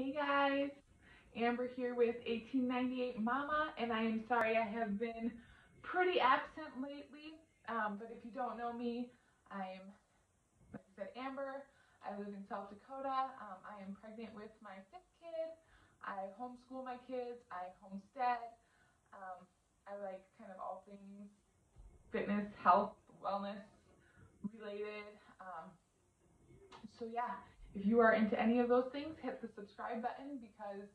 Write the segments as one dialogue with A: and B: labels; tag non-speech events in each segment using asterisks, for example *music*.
A: Hey guys, Amber here with 1898 Mama, and I am sorry I have been pretty absent lately. Um, but if you don't know me, I'm, like I said, Amber. I live in South Dakota. Um, I am pregnant with my fifth kid. I homeschool my kids. I homestead. Um, I like kind of all things fitness, health, wellness related. Um, so yeah, if you are into any of those things, hit the subscribe button because,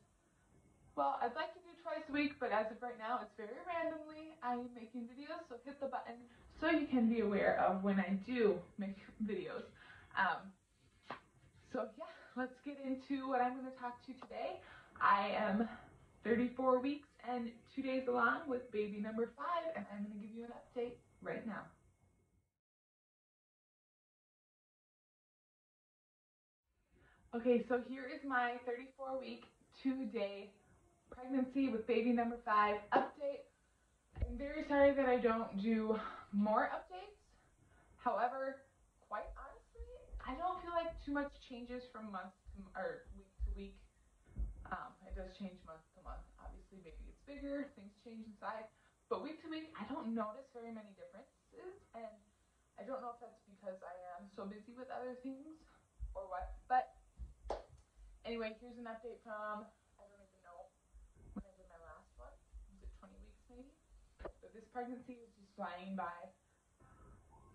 A: well, I'd like to do twice a week, but as of right now, it's very randomly. I am making videos, so hit the button so you can be aware of when I do make videos. Um, so yeah, let's get into what I'm going to talk to you today. I am 34 weeks and two days along with baby number five, and I'm going to give you an update right now. Okay, so here is my 34 week, two day pregnancy with baby number five update. I'm very sorry that I don't do more updates. However, quite honestly, I don't feel like too much changes from month to or week to week. Um, it does change month to month. Obviously, maybe it's bigger, things change inside, but week to week, I don't notice very many differences, and I don't know if that's because I am so busy with other things or what, but Anyway, here's an update from, I don't even know when I did my last one. Was it 20 weeks maybe? But this pregnancy is just flying by.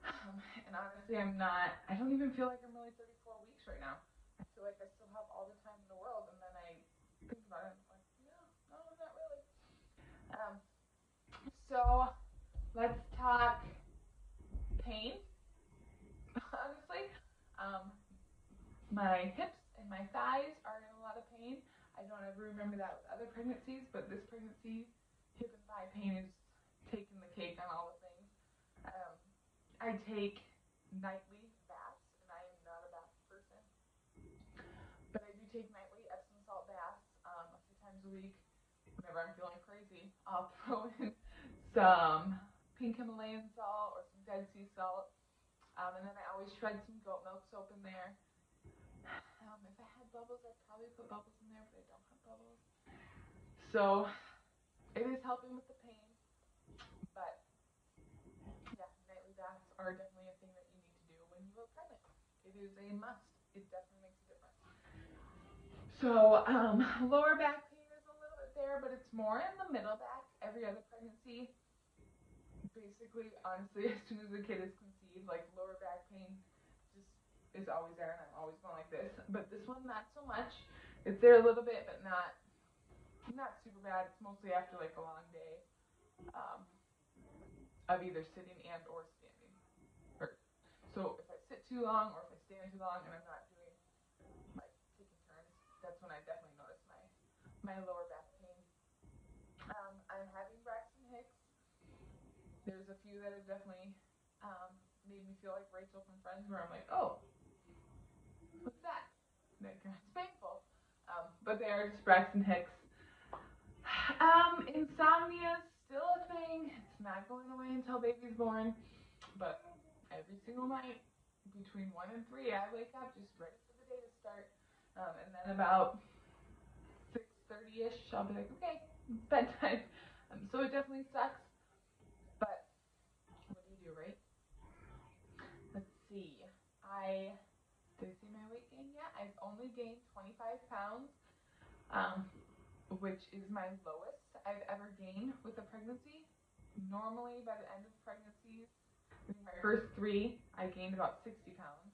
A: Um, and honestly, I'm not, I don't even feel like I'm really 34 weeks right now. I feel like I still have all the time in the world. And then I think about it and I'm like, no, no, not really. Um, so let's talk pain, *laughs* honestly. Um, my hips my thighs are in a lot of pain. I don't ever remember that with other pregnancies, but this pregnancy, hip and thigh pain is taking the cake on all the things. Um, I take nightly baths, and I am not a bath person. But I do take nightly Epsom salt baths um, a few times a week. Whenever I'm feeling crazy, I'll *laughs* throw in some pink Himalayan salt or some Dead Sea salt. Um, and then I always shred some goat milk soap in there. Um, if I had bubbles, I'd probably put bubbles in there, but I don't have bubbles. So it is helping with the pain, but yeah, nightly baths are definitely a thing that you need to do when you are pregnant. It is a must. It definitely makes a difference. So um, lower back pain is a little bit there, but it's more in the middle back. Every other pregnancy, basically, honestly, *laughs* as soon as the kid is conceived, like lower back pain is always there and I'm always going like this. *laughs* But this one, not so much. It's there a little bit, but not not super bad. It's mostly after like a long day um, of either sitting and or standing. Or, so if I sit too long or if I stand too long and I'm not doing like taking turns, that's when I definitely notice my my lower back pain. Um, I'm having Braxton Hicks. There's a few that have definitely um, made me feel like Rachel from Friends, where I'm like, oh, what's that? That it's painful. Um, but they are just Braxton Hicks. Um, insomnia is still a thing. It's not going away until baby's born. But every single night between 1 and 3, I wake up just ready for the day to start. Um, and then about 6.30ish, I'll be like, okay, bedtime. *laughs* Um, so it definitely sucks. But what do you do, right? Let's see. I I see my weight gain yet? I've only gained 25 pounds, um, which is my lowest I've ever gained with a pregnancy. Normally, by the end of pregnancies, my first three, I gained about 60 pounds.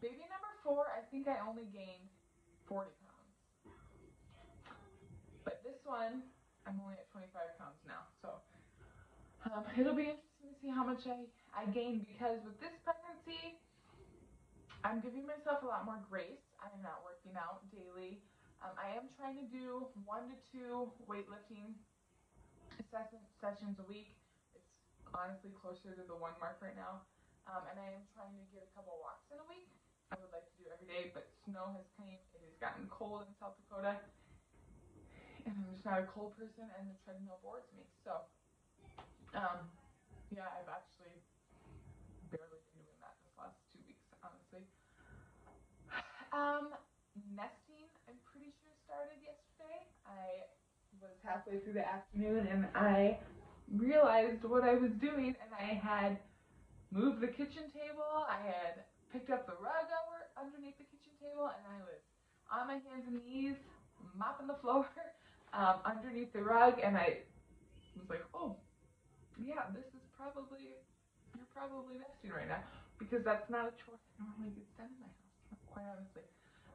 A: Baby number four, I think I only gained 40 pounds. But this one, I'm only at 25 pounds now. So um, it'll be interesting to see how much I, I gain because with this pregnancy, I'm giving myself a lot more grace. I am not working out daily. Um, I am trying to do one to two weightlifting sessions a week. It's honestly closer to the one mark right now. Um, and I am trying to get a couple walks in a week. I would like to do every day, but snow has came. It has gotten cold in South Dakota. And I'm just not a cold person, and the treadmill bores me. So, um, yeah, I've actually Um, nesting, I'm pretty sure started yesterday. I was halfway through the afternoon and I realized what I was doing and I had moved the kitchen table. I had picked up the rug over underneath the kitchen table and I was on my hands and knees mopping the floor *laughs* um, underneath the rug and I was like, oh, yeah, this is probably, you're probably nesting right now because that's not a chore that normally gets done in my house, quite honestly.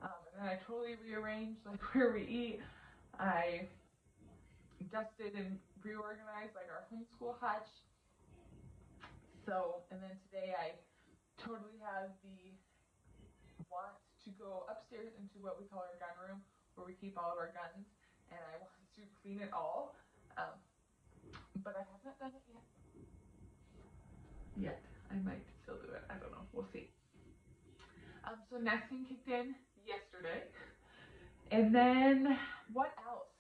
A: Um, and then I totally rearranged like *laughs* where we eat. I dusted and reorganized like our homeschool hutch. So, and then today I totally have the want to go upstairs into what we call our gun room, where we keep all of our guns, and I want to clean it all. Um, but I have not done it yet. Yet. I might still do it. I don't know. We'll see. Um, so nesting kicked in yesterday. And then what else?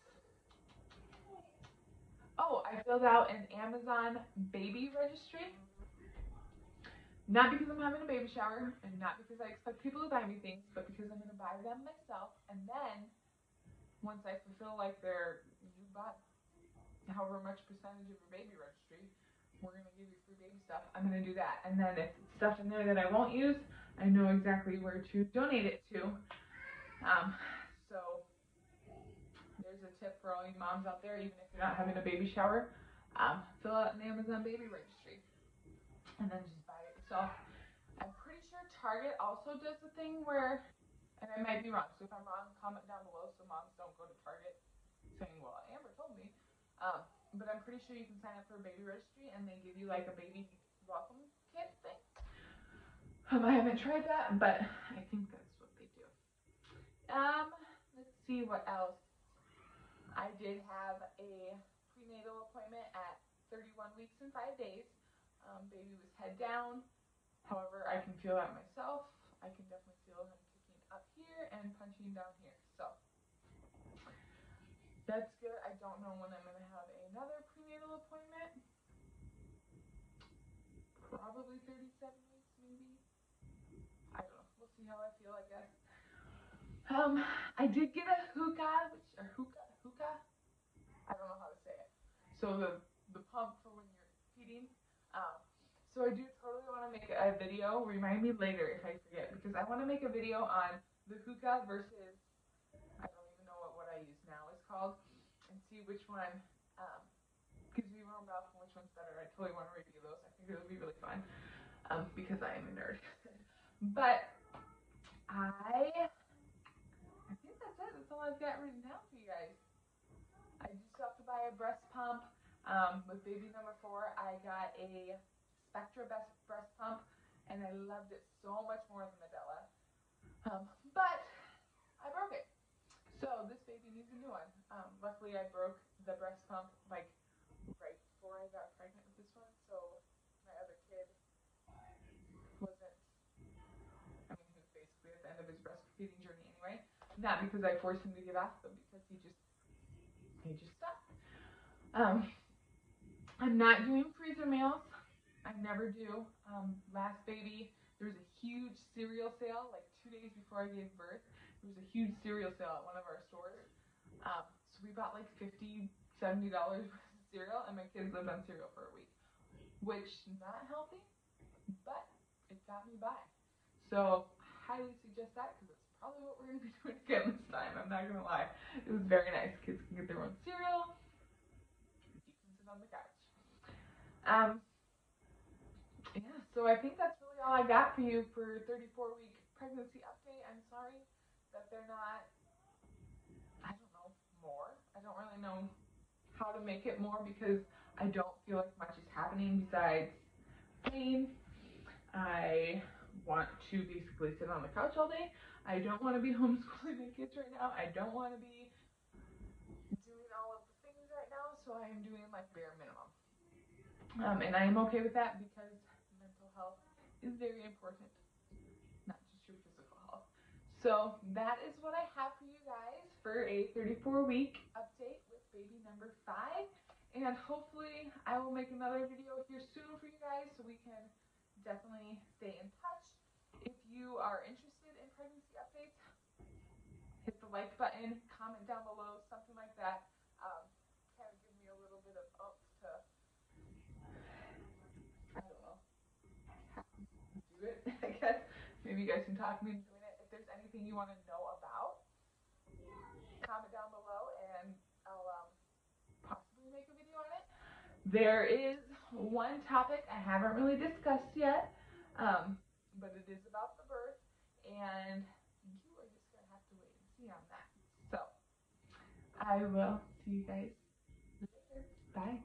A: Oh, I filled out an Amazon baby registry. Not because I'm having a baby shower and not because I expect people to buy me things, but because I'm going to buy them myself. And then once I fulfill like their, you bought however much percentage of your baby registry, we're going to give you free baby stuff. I'm going to do that. And then if stuff in there that I won't use, I know exactly where to donate it to. Um, tip for all you moms out there, even if you're not having a baby shower, um, fill out an Amazon baby registry. And then just buy it. so I'm pretty sure Target also does the thing where, and I might be wrong, so if I'm wrong, comment down below so moms don't go to Target saying, well, Amber told me. Um, but I'm pretty sure you can sign up for a baby registry and they give you like a baby welcome kit thing. Um, I haven't tried that, but I think that's what they do. Um, let's see what else. I did have a prenatal appointment at 31 weeks and 5 days. Um, baby was head down. However, I can feel that myself. I can definitely feel him kicking up here and punching down here. So that's good. I don't know when I'm going to have another prenatal appointment. Probably 37 weeks, maybe. I don't know. We'll see how I feel, I guess. Um, I did get a Haakaa, which or Haakaa, I don't know how to say it. So the the pump for when you're feeding. Um, so I do totally want to make a video. Remind me later if I forget because I want to make a video on the Haakaa versus I don't even know what what I use now is called and see which one um, gives me more mouth and which one's better. I totally want to review those. I think it would be really fun um, because I am a nerd. *laughs* but I I think that's it. That's all I've got written down for you guys. I a breast pump. Um, with baby number four, I got a Spectra breast, breast pump, and I loved it so much more than the. Um, but I broke it. So this baby needs a new one. Um, luckily, I broke the breast pump like right before I got pregnant with this one, so my other kid wasn't. I mean, he was basically at the end of his breastfeeding journey anyway. Not because I forced him to get off, but because he just he just stopped. Um, I'm not doing freezer meals. I never do. Um, last baby, there was a huge cereal sale like two days before I gave birth. There was a huge cereal sale at one of our stores. Um, so we bought like 50 $70 worth of cereal, and my kids lived on cereal for a week, which not healthy, but it got me by. So highly suggest that because it's probably what we're gonna be doing *laughs* again this time. I'm not gonna lie. It was very nice. Kids can get their own cereal. You can sit on the couch. Um, yeah, so I think that's really all I got for you for 34 week pregnancy update. I'm sorry that they're not, I don't know, more. I don't really know how to make it more because I don't feel like much is happening besides pain. I want to basically sit on the couch all day. I don't want to be *laughs* homeschooling my kids right now. I don't want to be doing all of the things right now, so I am doing like bare minimum. Um, and I am okay with that because mental health is very important, not just your physical health. So that is what I have for you guys for a 34 week update with baby number five. And hopefully I will make another video here soon for you guys so we can definitely stay in touch. If you are interested in pregnancy updates, hit the like button, comment down below, something like that. Um, kind of give me a little bit of oomph to, I don't know, do it, I guess. Maybe you guys can talk me into doing it. If there's anything you want to know about, comment down below and I'll um, possibly make a video on it. There is one topic I haven't really discussed yet, um, but it is about the birth, and you are just going to have to wait and see on that. So, I will see you guys later. Bye.